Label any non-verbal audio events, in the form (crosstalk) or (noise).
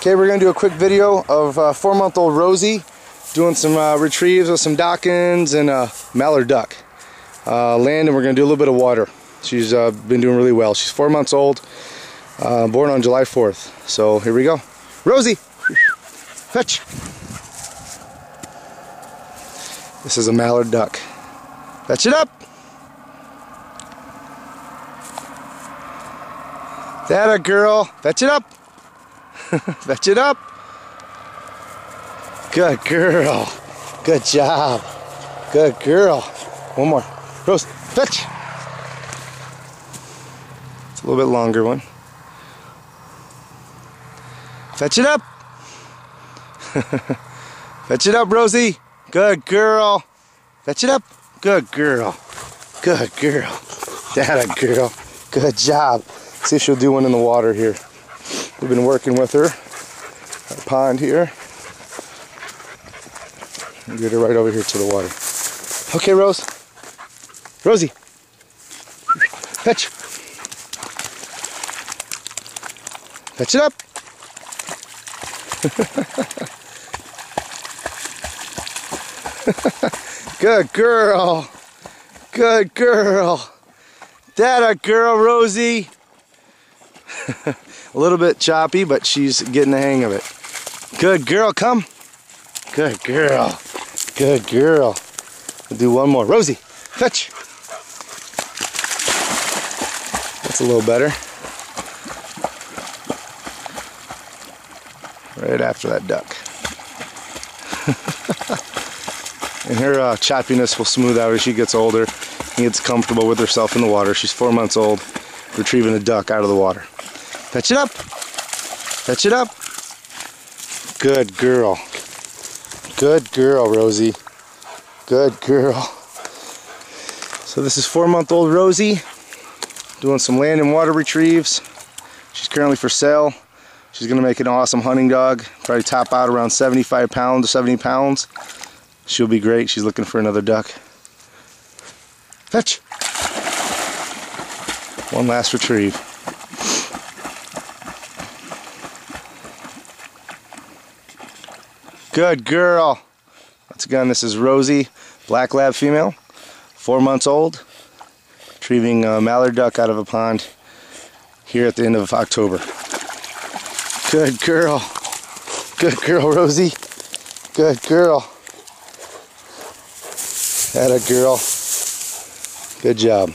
Okay, we're gonna do a quick video of uh, four-month-old Rosie doing some uh, retrieves with some Dokkens and a mallard duck. Uh, land and we're gonna do a little bit of water. She's uh, been doing really well. She's four months old, uh, born on July 4th. So here we go. Rosie, fetch. This is a mallard duck. Fetch it up. That a girl. Fetch it up. (laughs) Fetch it up. Good girl. Good job. Good girl. One more. Rose, fetch. It's a little bit longer one. Fetch it up. (laughs) Fetch it up, Rosie. Good girl. Fetch it up. Good girl. Good girl. That a girl. Good job. See if she'll do one in the water here. We've been working with her. Our pond here. Get her right over here to the water. Okay, Rose. Rosie. Fetch. Fetch it up. (laughs) Good girl. Good girl. That a girl, Rosie. (laughs) a little bit choppy, but she's getting the hang of it. Good girl, come. Good girl. Good girl. We'll do one more. Rosie, fetch. That's a little better. Right after that duck. (laughs) and her uh, choppiness will smooth out as she gets older and gets comfortable with herself in the water. She's four months old, retrieving a duck out of the water. Fetch it up. Fetch it up. Good girl. Good girl, Rosie. Good girl. So this is four-month-old Rosie doing some land and water retrieves. She's currently for sale. She's gonna make an awesome hunting dog. Probably top out around 75 pounds to 70 pounds. She'll be great. She's looking for another duck. Fetch. One last retrieve. Good girl. Once again, this is Rosie, black lab female, four months old, retrieving a mallard duck out of a pond here at the end of October. Good girl. Good girl, Rosie. Good girl. That a girl. Good job.